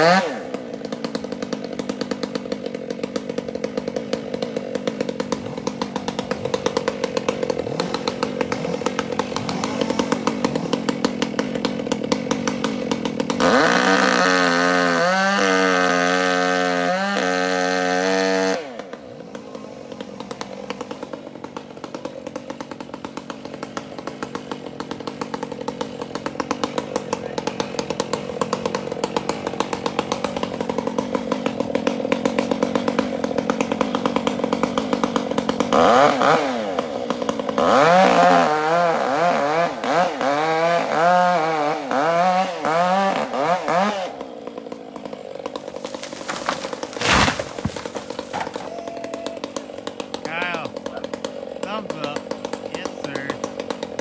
Yeah. Kyle, thumbs up.